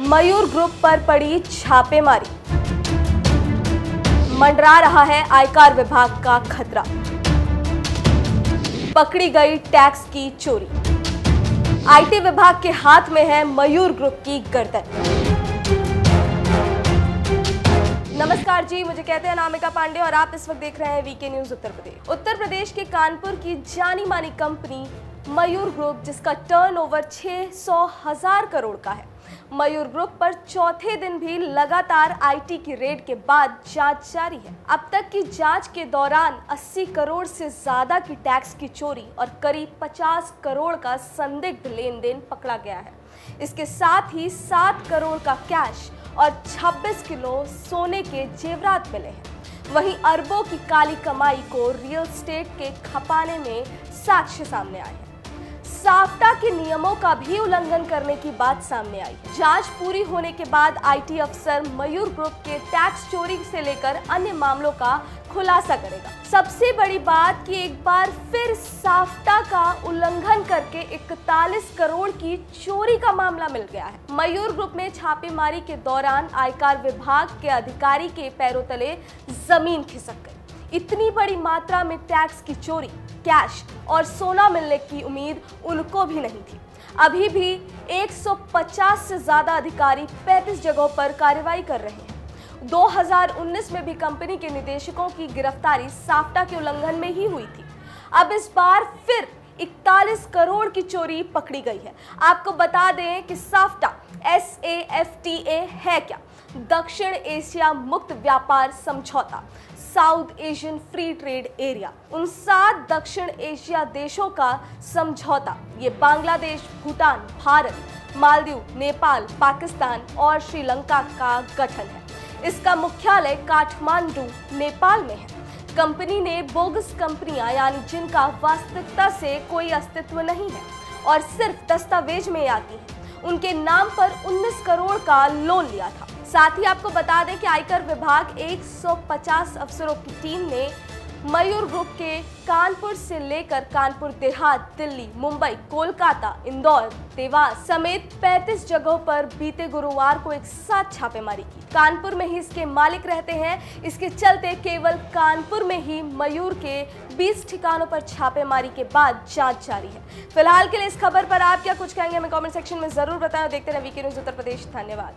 मयूर group पर पड़ी छापेमारी। मंडरा रहा है आयकर विभाग का खतरा। पकड़ी गई टैक्स की चोरी। आईटी विभाग के हाथ में है मयूर ग्रुप की गर्दन। नमस्कार जी, मुझे कहते हैं नामिका पांडे और आप इस वक्त देख रहे हैं वीके न्यूज़ उत्तर प्रदेश। उत्तर प्रदेश के कानपुर की जानी मानी कंपनी मयूर ग्रुप, जिसका टर्नओवर 600 हज़ार करोड़ का है। मयूर ग्रुप पर चौथे दिन भी लगातार आईटी की रेड के बाद जाँच जारी है। अब तक की जाँच के दौरान 80 करोड़ से ज़्यादा की टैक्स की चोरी और करीब 50 करोड़ का संदिग्ध लेन देन पकड़ा गया है। इसके साथ ही 7 करोड़ का कैश और 26 किलो सोने के जेवरात मिले हैं। वहीं अरबों की काली कमाई को रियल स्टेट के खपाने में साक्ष्य सामने आए हैं। साफ्टा के नियमों का भी उल्लंघन करने की बात सामने आई। जाँच पूरी होने के बाद आईटी अफसर मयूर ग्रुप के टैक्स चोरी से लेकर अन्य मामलों का खुलासा करेगा। सबसे बड़ी बात कि एक बार फिर साफ्टा का उल्लंघन करके 41 करोड़ की चोरी का मामला मिल गया है। मयूर ग्रुप में छापेमारी के दौरान आयकर विभाग के अधिकारी के पैरों तले ज़मीन खिसक गई। इतनी बड़ी मात्रा में टैक्स की चोरी, कैश और सोना मिलने की उम्मीद उनको भी नहीं थी। अभी भी 150 से ज़्यादा अधिकारी 35 जगहों पर कार्रवाई कर रहे हैं। 2019 में भी कंपनी के निदेशकों की गिरफ्तारी साफ्टा के उल्लंघन में ही हुई थी। अब इस बार फिर 41 करोड़ की चोरी पकड़ी गई है। आपको बता दें कि SAFTA S A F T A है क्या? दक्षिण एशिया मुक्त व्यापार समझौता। South Asian free trade area, उन सात दक्षिण एशिया देशों का समझौता। ये बांग्लादेश, भूटान, भारत, मालदीव, नेपाल, पाकिस्तान और श्रीलंका का गठन है। इसका मुख्यालय काठमांडू, नेपाल में है। कंपनी ने बोगस कंपनियाँ, यानी जिनका वास्तविकता से कोई अस्तित्व नहीं है, और सिर्फ़ दस्तावेज़ में आती हैं, उनके नाम पर 19 करोड़ का लोन लिया था। साथ ही आपको बता दें कि आयकर विभाग 150 अफसरों की टीम ने मयूर ग्रुप के कानपुर से लेकर कानपुर, देहात, दिल्ली, मुंबई, कोलकाता, इंदौर, देवास समेत 35 जगहों पर बीते गुरुवार को एक साथ छापेमारी की। कानपुर में ही इसके मालिक रहते हैं। इसके चलते केवल कानपुर में ही मयूर के 20 ठिकानों पर छापेमारी के बाद जाँच जारी है। फ़िलहाल के लिए इस खबर पर आप क्या कुछ कहेंगे हमें कमेंट सेक्शन में ज़रूर बताएँ देखते रहे वीके न्यूज़ उत्तर प्रदेश। धन्यवाद।